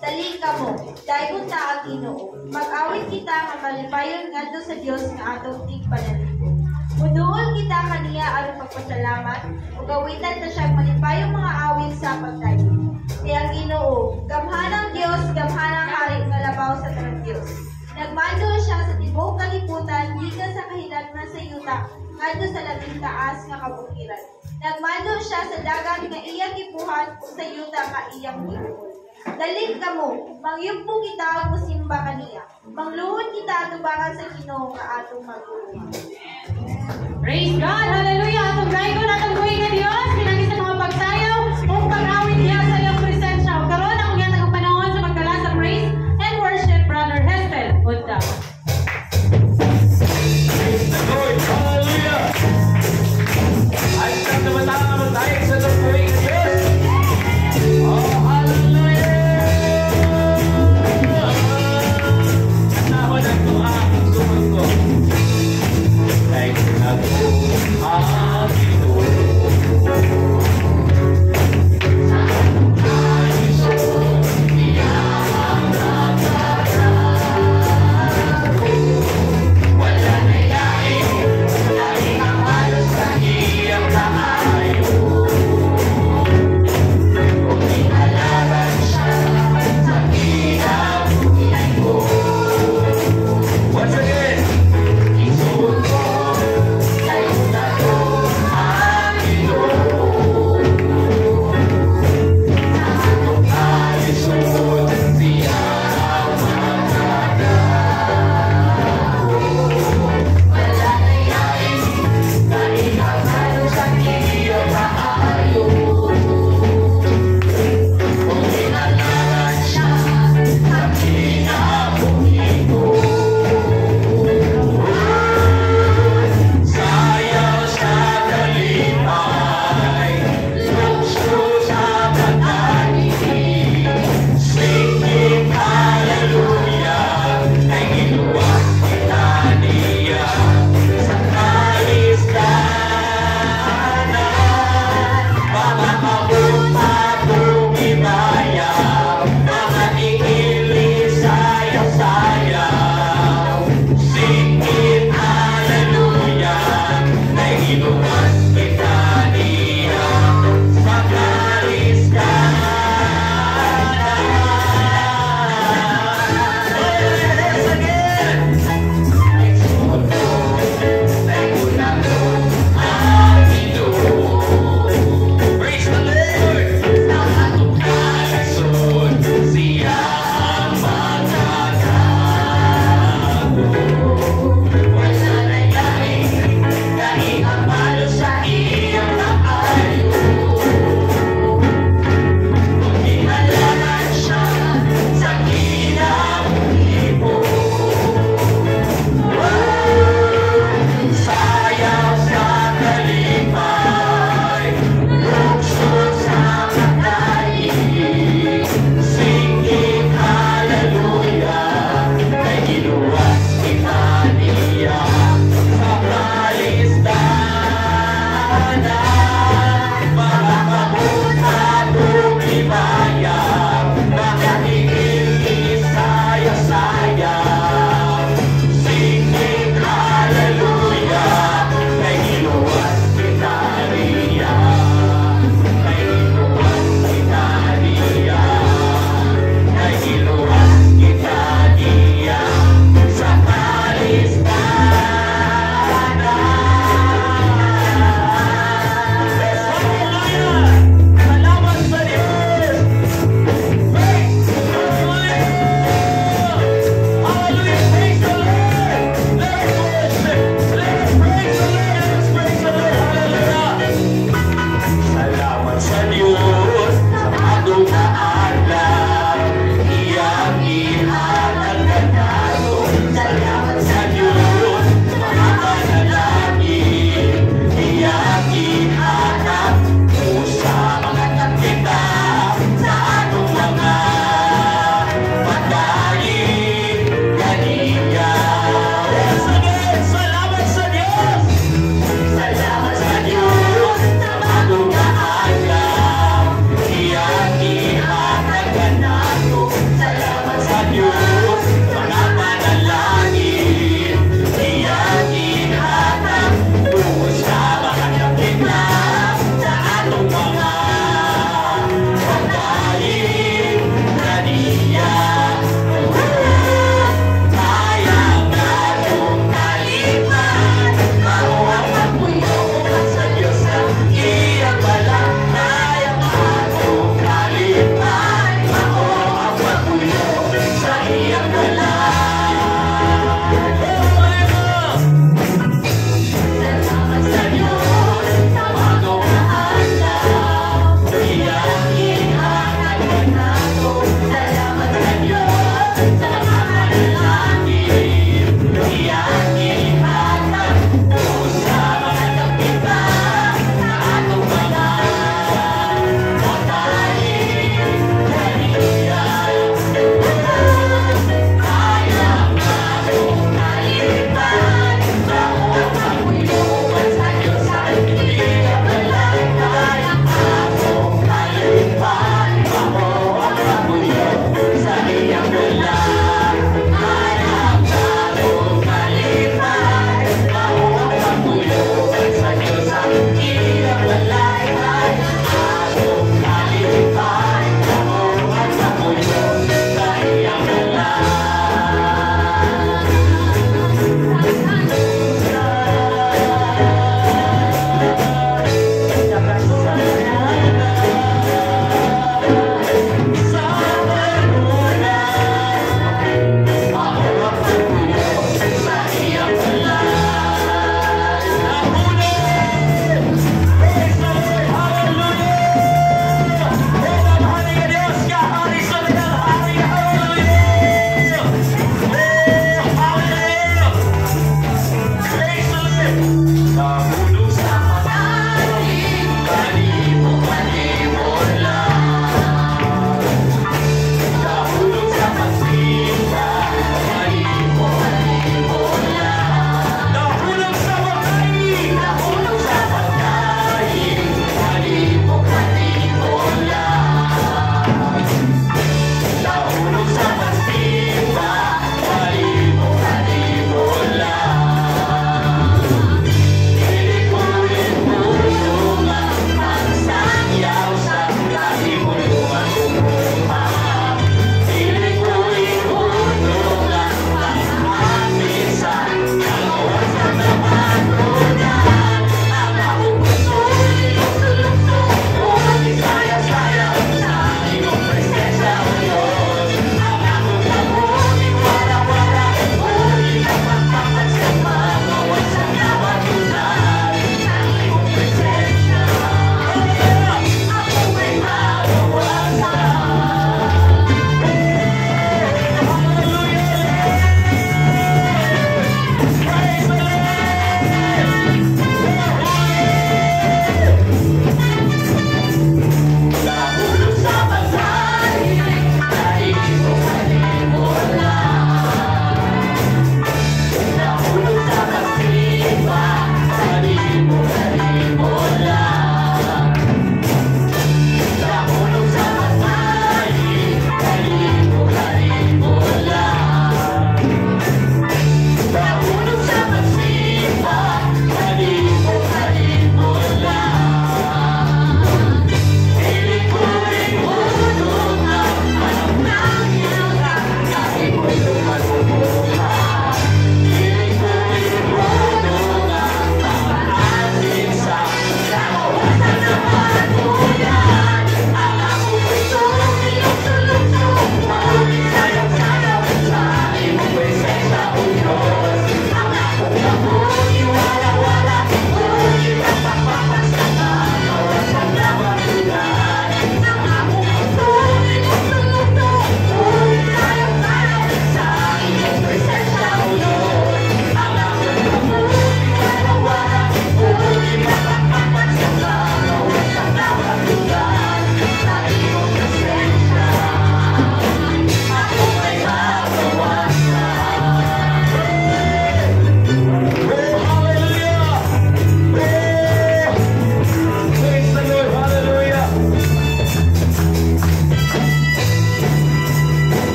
Dali ka mo, dayon ta ang Ginoo. Mag-awit kita nga malipayon ngadto sa Dios nga atong tigpanalipod. Muduol kita kaniya aron pagpasalamat ug gawitan ta siyang malipayong mga awit sa pagdayon. Kaya ang Ginoo, gamhanang Dios, gamhanang hari nga labaw sa tanang Dios. Nagmando siya sa tibuok kalibutan gikan sa kahilanman sa yuta ngadto sa labing taas nga kabukiran. Nagmando siya sa dagat nga iyang gipuhan ug sa yuta nga iyang gipuhan. Dali ka mo, mangyumpo kita ug musimba kaniya. Mangluhod kita tubangan sa Ginoo nga atong magulungan. Praise God! Hallelujah! Atong gayon, atong buhay nga Diyos!